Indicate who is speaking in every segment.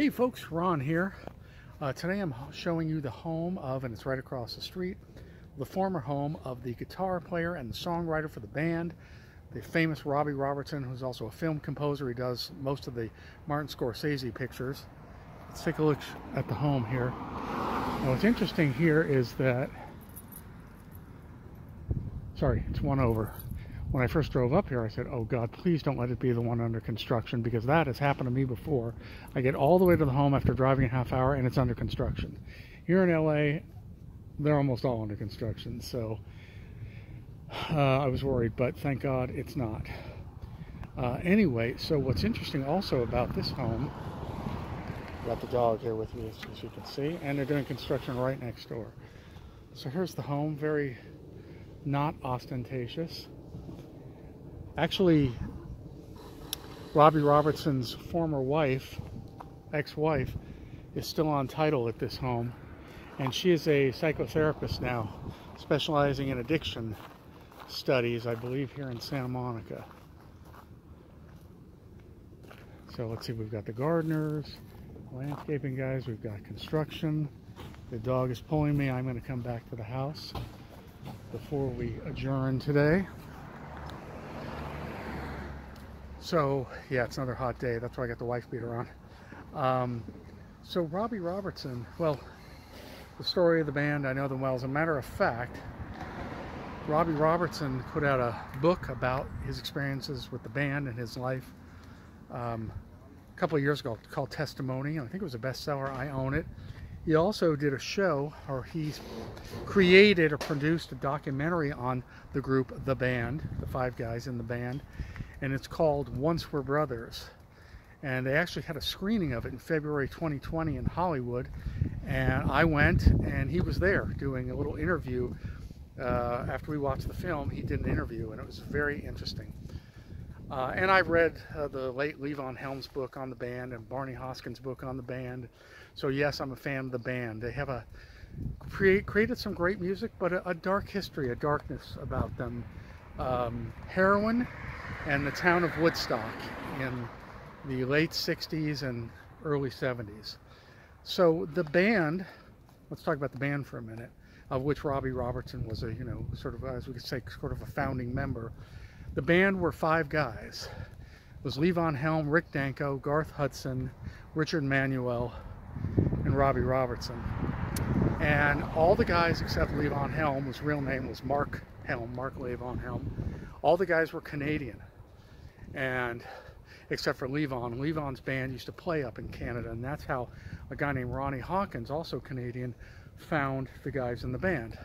Speaker 1: Hey folks, Ron here. Uh, today I'm showing you the home of, and it's right across the street, the former home of the guitar player and the songwriter for the band, the famous Robbie Robertson, who's also a film composer. He does most of the Martin Scorsese pictures. Let's take a look at the home here. Now what's interesting here is that, sorry, it's one over when I first drove up here, I said, oh God, please don't let it be the one under construction because that has happened to me before. I get all the way to the home after driving a half hour and it's under construction. Here in LA, they're almost all under construction. So uh, I was worried, but thank God it's not. Uh, anyway, so what's interesting also about this home, got the dog here with me as you can see, and they're doing construction right next door. So here's the home, very not ostentatious. Actually, Robbie Robertson's former wife, ex-wife, is still on title at this home. And she is a psychotherapist now, specializing in addiction studies, I believe, here in Santa Monica. So let's see, we've got the gardeners, landscaping guys, we've got construction. The dog is pulling me. I'm going to come back to the house before we adjourn today. So, yeah, it's another hot day. That's why I got the wife beater on. Um, so, Robbie Robertson, well, the story of the band, I know them well. As a matter of fact, Robbie Robertson put out a book about his experiences with the band and his life um, a couple of years ago called Testimony. I think it was a bestseller. I own it. He also did a show, or he created or produced a documentary on the group The Band, the five guys in the band and it's called Once Were Brothers. And they actually had a screening of it in February 2020 in Hollywood. And I went, and he was there doing a little interview. Uh, after we watched the film, he did an interview, and it was very interesting. Uh, and I've read uh, the late Levon Helm's book on the band and Barney Hoskyns' book on the band. So yes, I'm a fan of the band. They have a create, created some great music, but a, a dark history, a darkness about them. Um, heroin and the town of Woodstock in the late 60s and early 70s. So the band, let's talk about the band for a minute, of which Robbie Robertson was a, you know, sort of, as we could say, sort of a founding member. The band were five guys. It was Levon Helm, Rick Danko, Garth Hudson, Richard Manuel, and Robbie Robertson. And all the guys except Levon Helm, whose real name was Mark Helm, Mark Levon Helm, all the guys were Canadian and except for Levon. Levon's band used to play up in Canada, and that's how a guy named Ronnie Hawkins, also Canadian, found the guys in the band.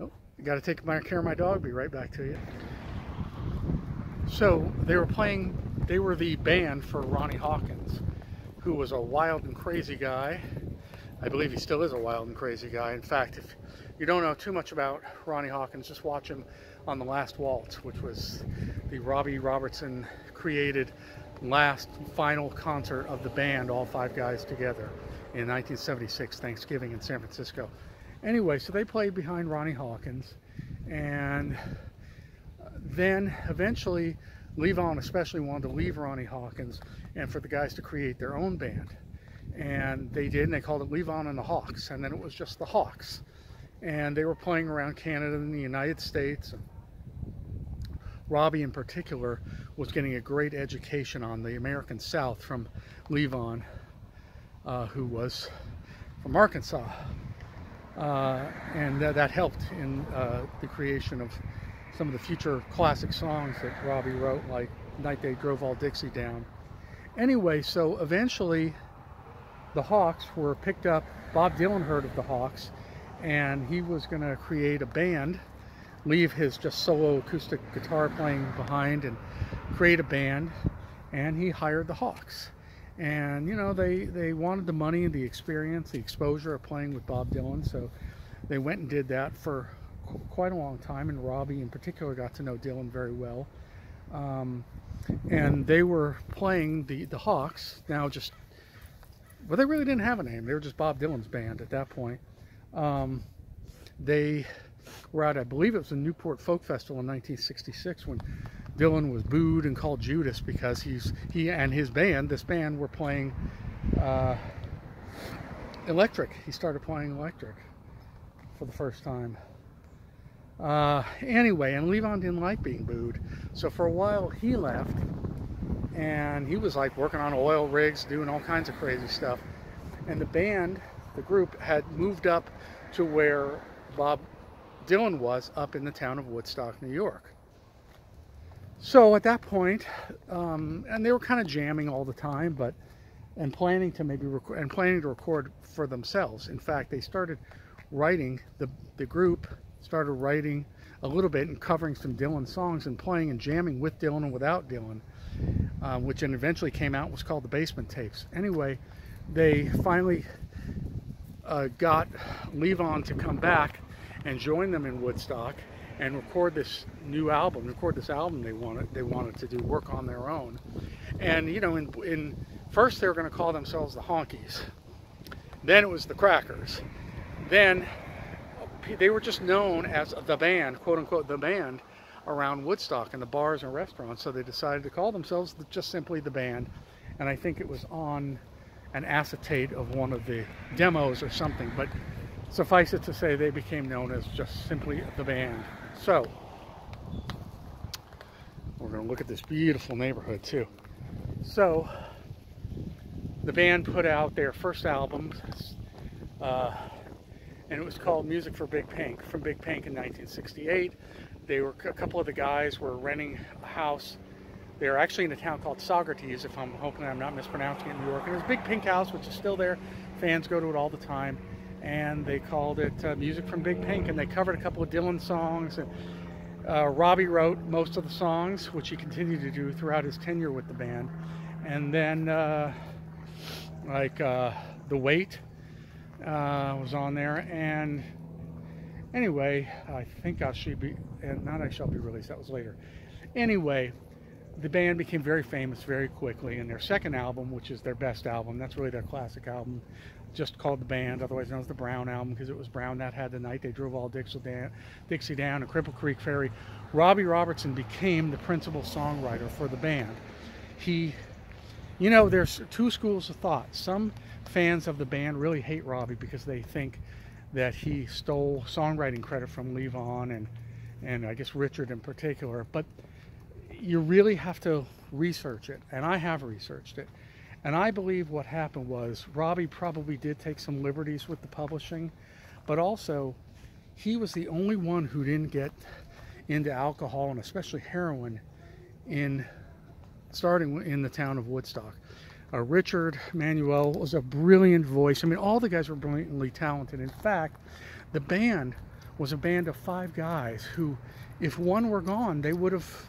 Speaker 1: Oh, got to take my care of my dog. Be right back to you. So they were playing. They were the band for Ronnie Hawkins, who was a wild and crazy guy. I believe he still is a wild and crazy guy. In fact, if you don't know too much about Ronnie Hawkins, just watch him on The Last Waltz, which was the Robbie Robertson created last final concert of the band, all five guys together, in 1976, Thanksgiving in San Francisco. Anyway, so they played behind Ronnie Hawkins, and uh, then eventually Levon especially wanted to leave Ronnie Hawkins and for the guys to create their own band. And they did, and they called it Levon and the Hawks, and then it was just the Hawks. And they were playing around Canada and the United States. Robbie in particular was getting a great education on the American South from Levon, uh, who was from Arkansas. Uh, and th that helped in uh, the creation of some of the future classic songs that Robbie wrote, like Night They Drove Old Dixie Down. Anyway, so eventually the Hawks were picked up. Bob Dylan heard of the Hawks, and he was going to create a band leave his just solo acoustic guitar playing behind and create a band and he hired the Hawks. And you know they they wanted the money and the experience the exposure of playing with Bob Dylan so they went and did that for qu quite a long time and Robbie in particular got to know Dylan very well. Um, and they were playing the the Hawks now just well they really didn't have a name. They were just Bob Dylan's band at that point. Um, they were at, I believe it was the Newport Folk Festival in 1966 when Dylan was booed and called Judas because he's he and his band, this band, were playing uh, electric. He started playing electric for the first time. Uh, anyway, and Levon didn't like being booed. So for a while he left and he was like working on oil rigs, doing all kinds of crazy stuff. And the band, the group, had moved up to where Bob Dylan was up in the town of Woodstock, New York. So at that point, um, and they were kind of jamming all the time, but and planning to maybe record and planning to record for themselves. In fact, they started writing the the group started writing a little bit and covering some Dylan songs and playing and jamming with Dylan and without Dylan, uh, which then eventually came out was called the Basement Tapes. Anyway, they finally uh, got Levon to come back and join them in Woodstock and record this new album, record this album they wanted they wanted to do work on their own. And you know, in, in first they were going to call themselves the Honkies. Then it was the Crackers. Then they were just known as the band, quote unquote, the band around Woodstock and the bars and restaurants. So they decided to call themselves just simply the band. And I think it was on an acetate of one of the demos or something. But suffice it to say, they became known as just simply the band. So, we're going to look at this beautiful neighborhood too. So, the band put out their first album, uh, and it was called Music for Big Pink, from Big Pink in 1968. They were a couple of the guys were renting a house. They were actually in a town called Saugerties, if I'm hoping I'm not mispronouncing it in New York. And there's big pink house, which is still there. Fans go to it all the time and they called it uh, Music from Big Pink, and they covered a couple of Dylan songs. And uh, Robbie wrote most of the songs, which he continued to do throughout his tenure with the band. And then, uh, like uh, The Weight uh, was on there, and anyway, I think I should be, and not I shall be released. That was later. Anyway, the band became very famous very quickly, and their second album, which is their best album, that's really their classic album, just called the band, otherwise known as the Brown album, because it was Brown that had the night they drove old Dixie down, Dixie down and Cripple Creek Ferry. Robbie Robertson became the principal songwriter for the band. He, you know, there's two schools of thought. Some fans of the band really hate Robbie because they think that he stole songwriting credit from Levon and and I guess Richard in particular. But you really have to research it, and I have researched it. And I believe what happened was Robbie probably did take some liberties with the publishing, but also he was the only one who didn't get into alcohol and especially heroin in starting in the town of Woodstock. Uh, Richard Manuel was a brilliant voice. I mean, all the guys were brilliantly talented. In fact, the band was a band of five guys who, if one were gone, they would have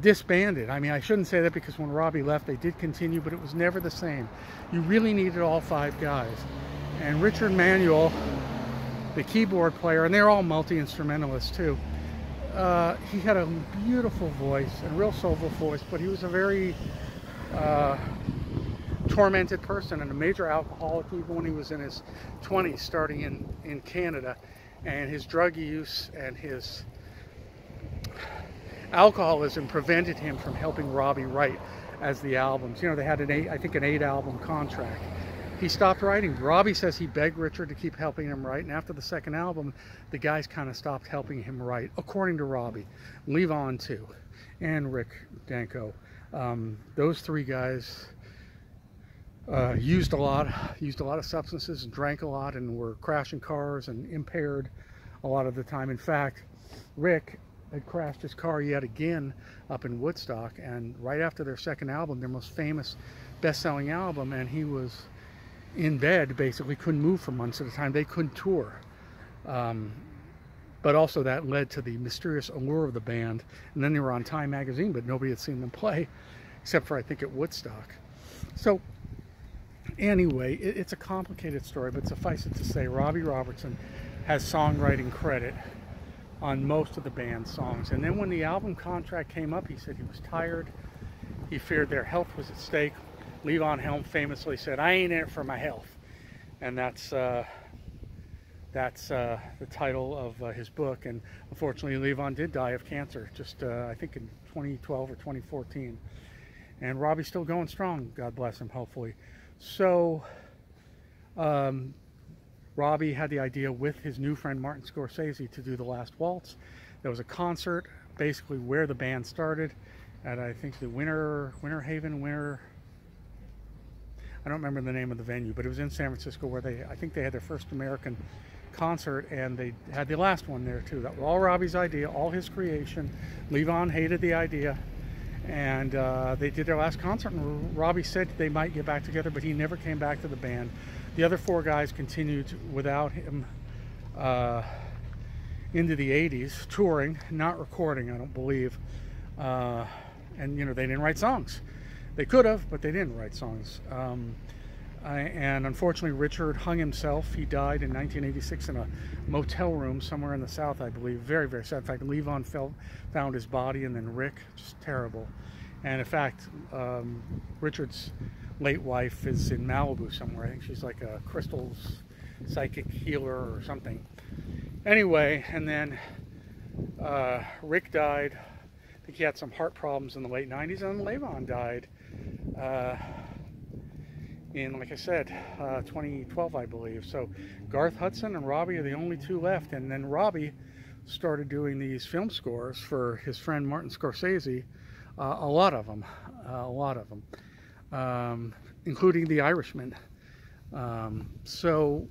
Speaker 1: disbanded. I mean, I shouldn't say that because when Robbie left, they did continue, but it was never the same. You really needed all five guys. And Richard Manuel, the keyboard player, and they're all multi-instrumentalists too, uh, he had a beautiful voice, a real soulful voice, but he was a very uh, tormented person and a major alcoholic even when he was in his 20s, starting in, in Canada. And his drug use and his alcoholism prevented him from helping Robbie write as the albums. You know, they had an eight, I think an eight album contract. He stopped writing. Robbie says he begged Richard to keep helping him write, and after the second album, the guys kind of stopped helping him write, according to Robbie. Levon too, and Rick Danko. Um, those three guys uh, used a lot, used a lot of substances, and drank a lot, and were crashing cars and impaired a lot of the time. In fact, Rick had crashed his car yet again up in Woodstock and right after their second album, their most famous best-selling album, and he was in bed, basically couldn't move for months at a time. They couldn't tour. Um, but also that led to the mysterious allure of the band. And then they were on Time magazine, but nobody had seen them play, except for I think at Woodstock. So anyway, it, it's a complicated story, but suffice it to say, Robbie Robertson has songwriting credit on most of the band's songs. And then when the album contract came up, he said he was tired. He feared their health was at stake. Levon Helm famously said, I ain't in it for my health. And that's, uh, that's uh, the title of uh, his book. And unfortunately, Levon did die of cancer, just uh, I think in 2012 or 2014. And Robbie's still going strong, God bless him, hopefully. So, um, Robbie had the idea with his new friend Martin Scorsese to do The Last Waltz. There was a concert, basically where the band started, at I think the Winter Winter Haven Winter. I don't remember the name of the venue, but it was in San Francisco where they I think they had their first American concert and they had the last one there too. That was all Robbie's idea, all his creation. Levon hated the idea and uh, they did their last concert and Robbie said they might get back together but he never came back to the band the other four guys continued without him uh, into the 80s touring not recording I don't believe. Uh, and you know they didn't write songs. They could have but they didn't write songs. Um, I, and unfortunately Richard hung himself. He died in 1986 in a motel room somewhere in the south I believe. Very very sad. In fact Levon found his body and then Rick. Just terrible. And in fact um, Richard's late wife is in Malibu somewhere I think she's like a crystals psychic healer or something anyway and then uh, Rick died I think he had some heart problems in the late 90s and Levon died uh, in, like I said, uh, 2012, I believe. So Garth Hudson and Robbie are the only two left. And then Robbie started doing these film scores for his friend Martin Scorsese, uh, a lot of them, a lot of them, um, including The Irishman. Um, so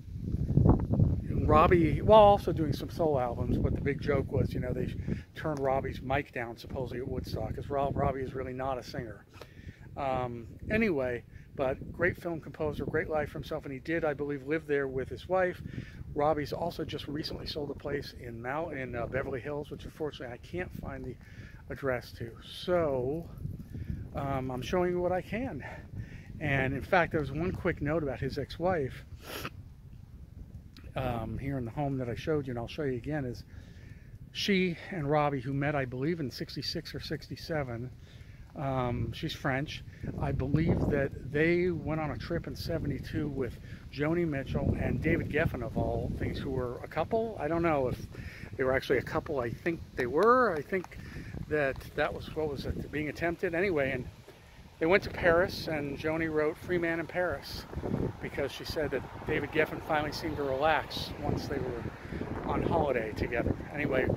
Speaker 1: Robbie, well, also doing some solo albums, but the big joke was, you know, they turned Robbie's mic down supposedly at Woodstock, because Robbie is really not a singer. Um, anyway, but great film composer, great life for himself, and he did, I believe, live there with his wife. Robbie's also just recently sold a place in Mal in uh, Beverly Hills, which unfortunately I can't find the address to. So um, I'm showing you what I can. And in fact, there was one quick note about his ex-wife um, here in the home that I showed you, and I'll show you again, is she and Robbie, who met, I believe, in 66 or 67, um, she's French. I believe that they went on a trip in 72 with Joni Mitchell and David Geffen, of all things, who were a couple. I don't know if they were actually a couple. I think they were. I think that that was what was it, being attempted. Anyway, and they went to Paris, and Joni wrote Free Man in Paris because she said that David Geffen finally seemed to relax once they were on holiday together. Anyway,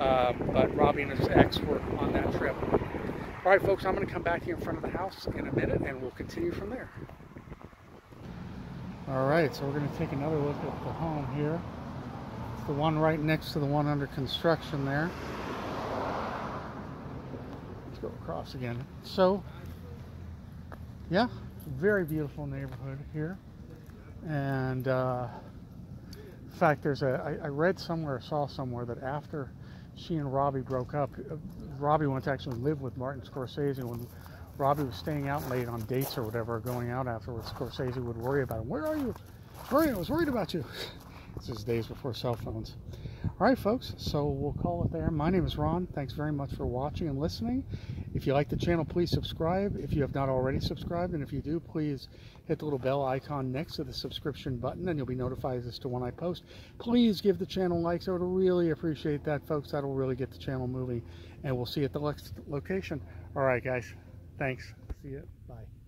Speaker 1: uh, but Robbie and his ex were on that trip. All right, folks, I'm going to come back here in front of the house in a minute and we'll continue from there. All right, so we're going to take another look at the home here. It's the one right next to the one under construction there. Go across again. So, yeah, very beautiful neighborhood here. And uh, in fact, there's a, I, I read somewhere, saw somewhere that after she and Robbie broke up, Robbie went to actually live with Martin Scorsese when Robbie was staying out late on dates or whatever, going out afterwards. Scorsese would worry about him. Where are you? Sorry, I was worried about you. This is days before cell phones. All right, folks, so we'll call it there. My name is Ron. Thanks very much for watching and listening. If you like the channel, please subscribe. If you have not already subscribed, and if you do, please hit the little bell icon next to the subscription button, and you'll be notified as to when I post. Please give the channel likes. I would really appreciate that, folks. That'll really get the channel moving, and we'll see you at the next location. All right, guys. Thanks. See you. Bye.